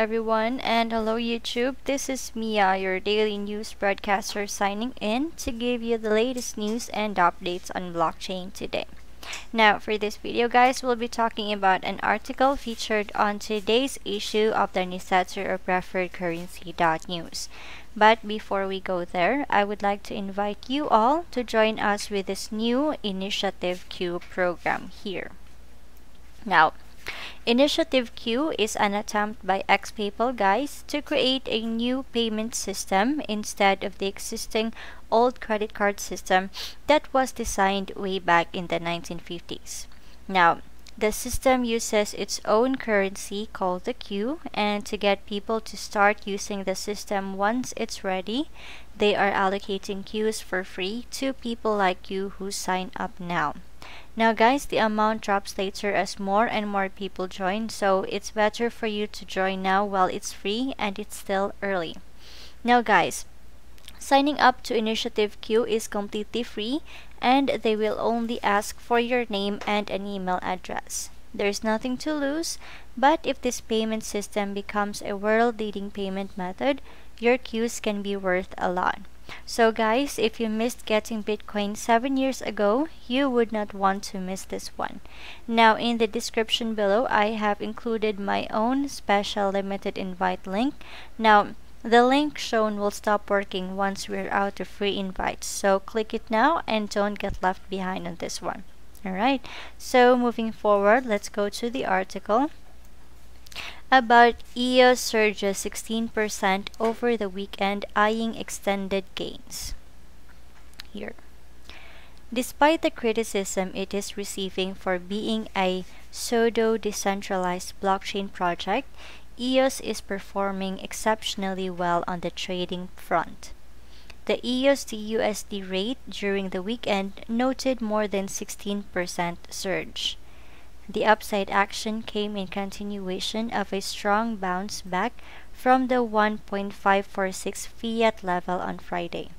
everyone, and hello YouTube. This is Mia, your daily news broadcaster, signing in to give you the latest news and updates on blockchain today. Now, for this video, guys, we'll be talking about an article featured on today's issue of the Nisetsu or Preferred Currency.news. But before we go there, I would like to invite you all to join us with this new Initiative Q program here. Now, Initiative Q is an attempt by XPayPal guys to create a new payment system instead of the existing old credit card system that was designed way back in the 1950s. Now, the system uses its own currency called the Q, and to get people to start using the system once it's ready, they are allocating Qs for free to people like you who sign up now. Now guys, the amount drops later as more and more people join, so it's better for you to join now while it's free and it's still early. Now guys, signing up to Initiative Q is completely free and they will only ask for your name and an email address. There's nothing to lose, but if this payment system becomes a world-leading payment method, your Qs can be worth a lot. So guys, if you missed getting Bitcoin 7 years ago, you would not want to miss this one. Now in the description below, I have included my own special limited invite link. Now, the link shown will stop working once we're out of free invites. So click it now and don't get left behind on this one. Alright, so moving forward, let's go to the article about EOS surges 16% over the weekend, eyeing extended gains. Here. Despite the criticism it is receiving for being a pseudo-decentralized blockchain project, EOS is performing exceptionally well on the trading front. The EOS to USD rate during the weekend noted more than 16% surge. The upside action came in continuation of a strong bounce back from the 1.546 fiat level on Friday.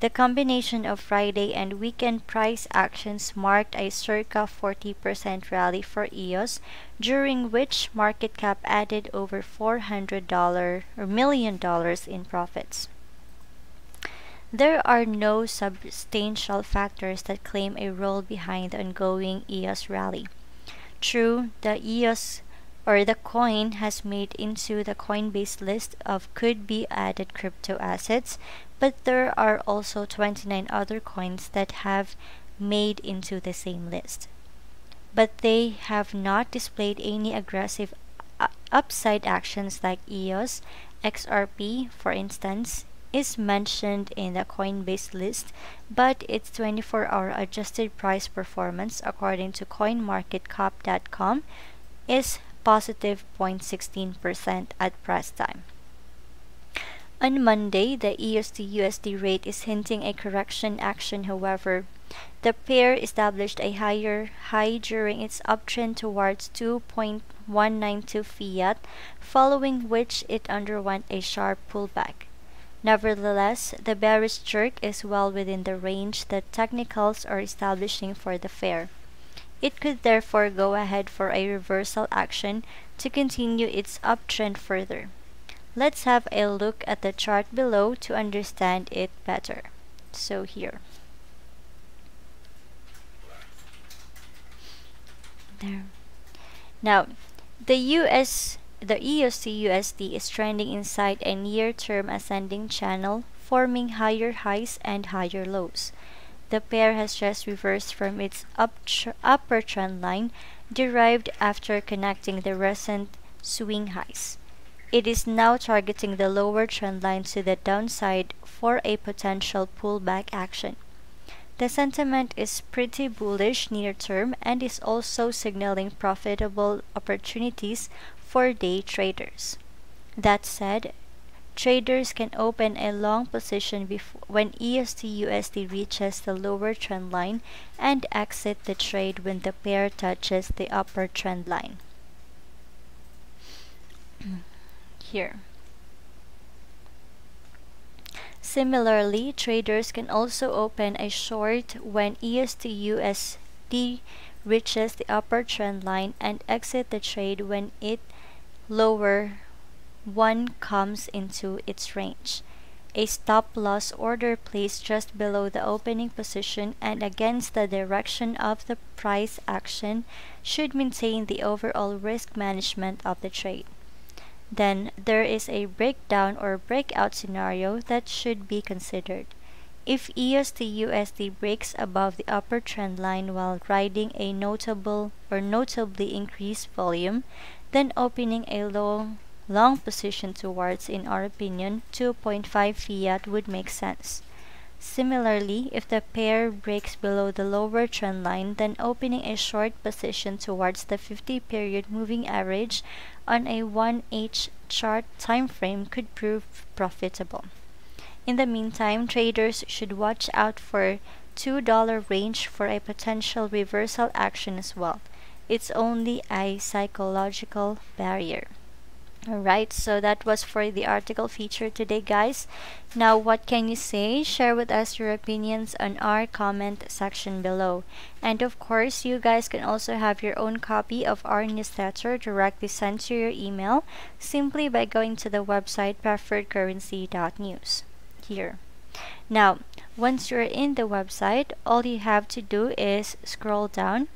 The combination of Friday and weekend price actions marked a circa 40% rally for EOS, during which market cap added over $400 or million dollars in profits. There are no substantial factors that claim a role behind the ongoing EOS rally. True, the EOS or the coin has made into the Coinbase list of could be added crypto assets, but there are also 29 other coins that have made into the same list. But they have not displayed any aggressive uh, upside actions like EOS, XRP, for instance, is mentioned in the Coinbase list, but its 24-hour adjusted price performance, according to CoinMarketCap.com, is positive 0.16% at press time. On Monday, the EOS to USD rate is hinting a correction action however. The pair established a higher high during its uptrend towards 2.192 fiat, following which it underwent a sharp pullback. Nevertheless, the bearish jerk is well within the range that technicals are establishing for the fair. It could therefore go ahead for a reversal action to continue its uptrend further. Let's have a look at the chart below to understand it better. So here. There. Now, the US the EOS to USD is trending inside a near-term ascending channel, forming higher highs and higher lows. The pair has just reversed from its up upper trend line, derived after connecting the recent swing highs. It is now targeting the lower trend line to the downside for a potential pullback action. The sentiment is pretty bullish near term and is also signaling profitable opportunities for day traders. That said, traders can open a long position when EOS to USD reaches the lower trend line and exit the trade when the pair touches the upper trend line. Here. Similarly, traders can also open a short when EOS to USD reaches the upper trend line and exit the trade when it lower one comes into its range. A stop loss order placed just below the opening position and against the direction of the price action should maintain the overall risk management of the trade. Then there is a breakdown or breakout scenario that should be considered. If EOS to USD breaks above the upper trend line while riding a notable or notably increased volume, then opening a long, long position towards, in our opinion, 2.5 fiat would make sense. Similarly, if the pair breaks below the lower trend line, then opening a short position towards the 50 period moving average on a 1H chart time frame could prove profitable. In the meantime, traders should watch out for $2 range for a potential reversal action as well. It's only a psychological barrier. Alright, so that was for the article feature today, guys. Now, what can you say? Share with us your opinions on our comment section below. And of course, you guys can also have your own copy of our newsletter directly sent to your email simply by going to the website preferredcurrency.news here. Now, once you're in the website, all you have to do is scroll down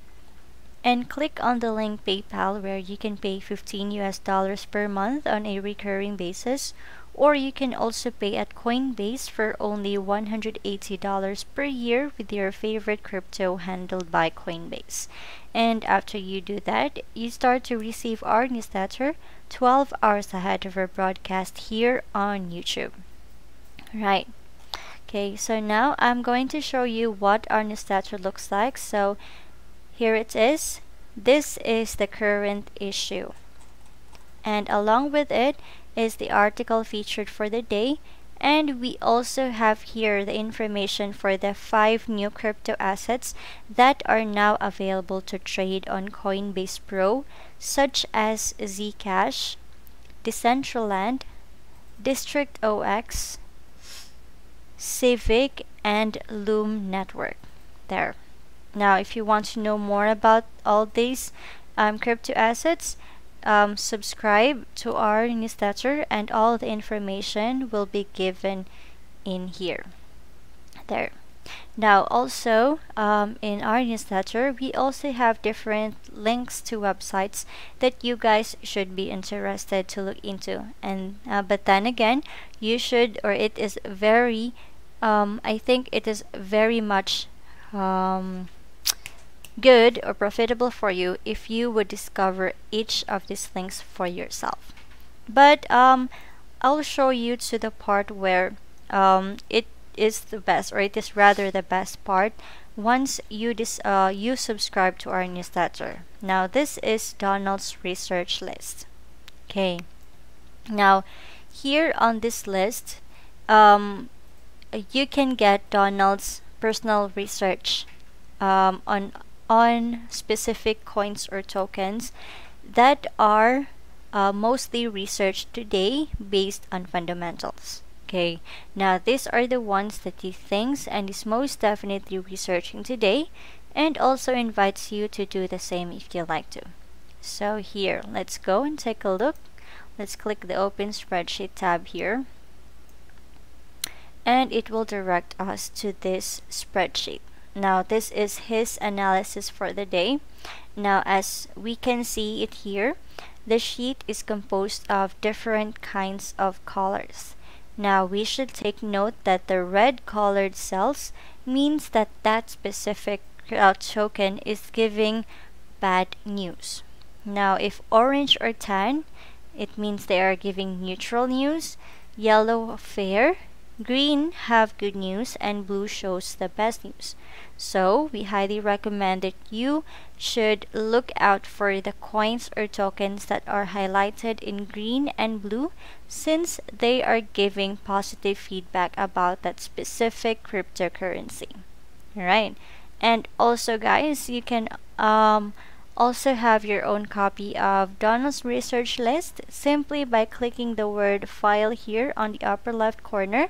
and click on the link PayPal where you can pay 15 US dollars per month on a recurring basis or you can also pay at Coinbase for only $180 per year with your favorite crypto handled by Coinbase. And after you do that, you start to receive our newsletter 12 hours ahead of our broadcast here on YouTube. Right. Okay, so now I'm going to show you what our new newsletter looks like. So here it is. This is the current issue. And along with it is the article featured for the day. And we also have here the information for the five new crypto assets that are now available to trade on Coinbase Pro, such as Zcash, Decentraland, district0x, Civic, and Loom Network. There. Now, if you want to know more about all these um, crypto assets, um, subscribe to our newsletter and all the information will be given in here. There. Now also um, in our newsletter we also have different links to websites that you guys should be interested to look into and uh, but then again you should or it is very um, I think it is very much um, good or profitable for you if you would discover each of these links for yourself. But um, I'll show you to the part where um, it is the best or it is rather the best part once you dis uh, you subscribe to our newsletter. Now this is Donald's research list. Okay. Now here on this list um, you can get Donald's personal research um, on on specific coins or tokens that are uh, mostly researched today based on fundamentals. Okay, now these are the ones that he thinks and is most definitely researching today and also invites you to do the same if you like to. So here, let's go and take a look. Let's click the open spreadsheet tab here and it will direct us to this spreadsheet. Now this is his analysis for the day. Now as we can see it here, the sheet is composed of different kinds of colors. Now we should take note that the red colored cells means that that specific uh, token is giving bad news. Now if orange or tan, it means they are giving neutral news. Yellow fair, green have good news, and blue shows the best news. So we highly recommend that you should look out for the coins or tokens that are highlighted in green and blue since they are giving positive feedback about that specific cryptocurrency. Alright. And also guys, you can um, also have your own copy of Donald's research list simply by clicking the word file here on the upper left corner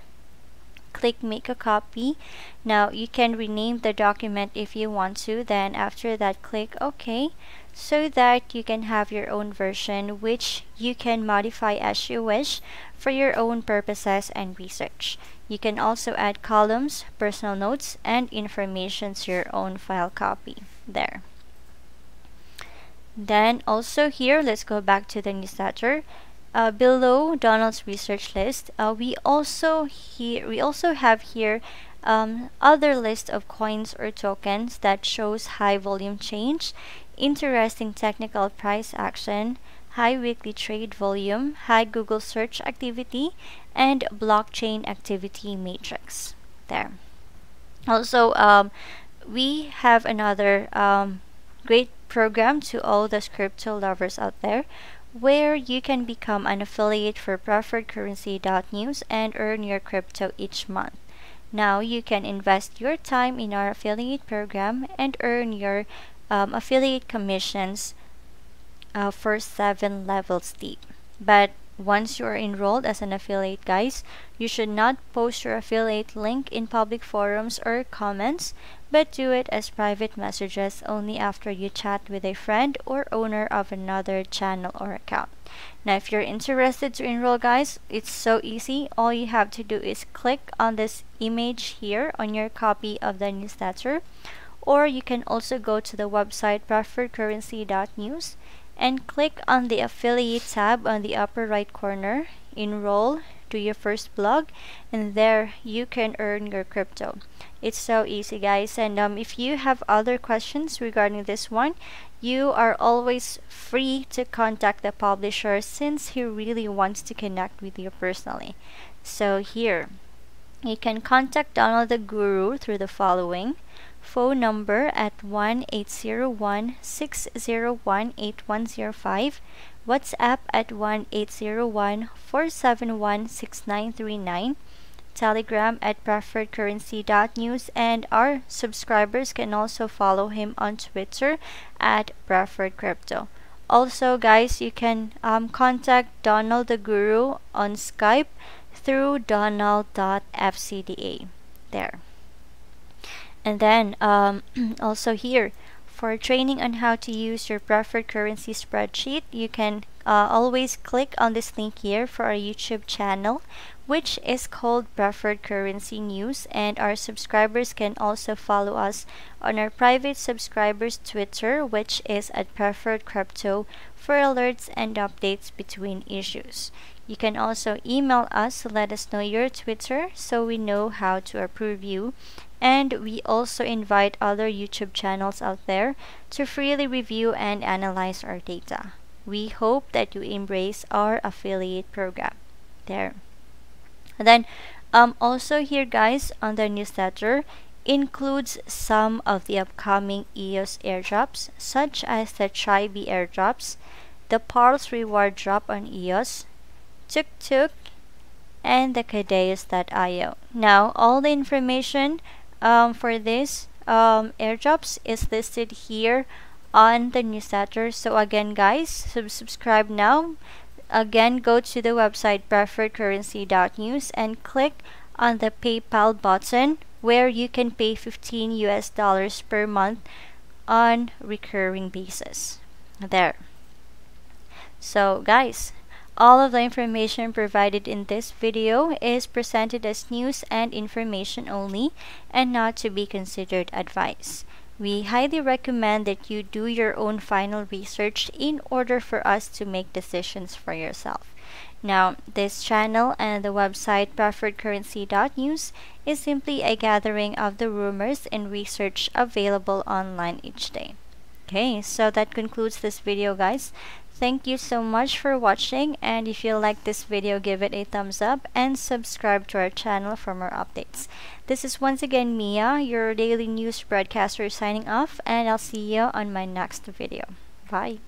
click make a copy. Now you can rename the document if you want to. Then after that click OK so that you can have your own version which you can modify as you wish for your own purposes and research. You can also add columns, personal notes, and information to your own file copy there. Then also here, let's go back to the newsletter. Uh, below Donald's research list, uh, we also here we also have here um, other list of coins or tokens that shows high volume change, interesting technical price action, high weekly trade volume, high Google search activity, and blockchain activity matrix. There. Also, um, we have another um, great program to all the crypto lovers out there where you can become an affiliate for preferredcurrency.news and earn your crypto each month. Now you can invest your time in our affiliate program and earn your um, affiliate commissions uh, for 7 levels deep. But once you are enrolled as an affiliate guys, you should not post your affiliate link in public forums or comments, but do it as private messages only after you chat with a friend or owner of another channel or account. Now if you're interested to enroll guys, it's so easy. All you have to do is click on this image here on your copy of the newsletter or you can also go to the website preferredcurrency.news and click on the affiliate tab on the upper right corner enroll to your first blog and there you can earn your crypto. It's so easy guys and um, if you have other questions regarding this one you are always free to contact the publisher since he really wants to connect with you personally. So here you can contact Donald the Guru through the following phone number at 1-801-601-8105, WhatsApp at 1-801-471-6939, Telegram at preferredcurrency.news, and our subscribers can also follow him on Twitter at preferredcrypto. Also, guys, you can um, contact Donald the Guru on Skype through donald.fcda. There. And then um, also here, for training on how to use your preferred currency spreadsheet, you can uh, always click on this link here for our YouTube channel, which is called Preferred Currency News. And our subscribers can also follow us on our private subscribers Twitter, which is at Preferred Crypto for alerts and updates between issues. You can also email us to let us know your Twitter so we know how to approve you and we also invite other YouTube channels out there to freely review and analyze our data. We hope that you embrace our affiliate program. There. And then um, also here guys on the newsletter includes some of the upcoming EOS airdrops such as the Tribe airdrops, the Pulse reward drop on EOS, Tuk Tuk, and the Kadeus.io. Now all the information um, for this um, airdrops is listed here on the newsletter. So again guys sub subscribe now. Again go to the website preferredcurrency.news and click on the PayPal button where you can pay 15 US dollars per month on recurring basis. There. So guys all of the information provided in this video is presented as news and information only and not to be considered advice. We highly recommend that you do your own final research in order for us to make decisions for yourself. Now, this channel and the website preferredcurrency.news is simply a gathering of the rumors and research available online each day. Okay, so that concludes this video guys. Thank you so much for watching and if you like this video give it a thumbs up and subscribe to our channel for more updates. This is once again Mia, your daily news broadcaster signing off and I'll see you on my next video. Bye!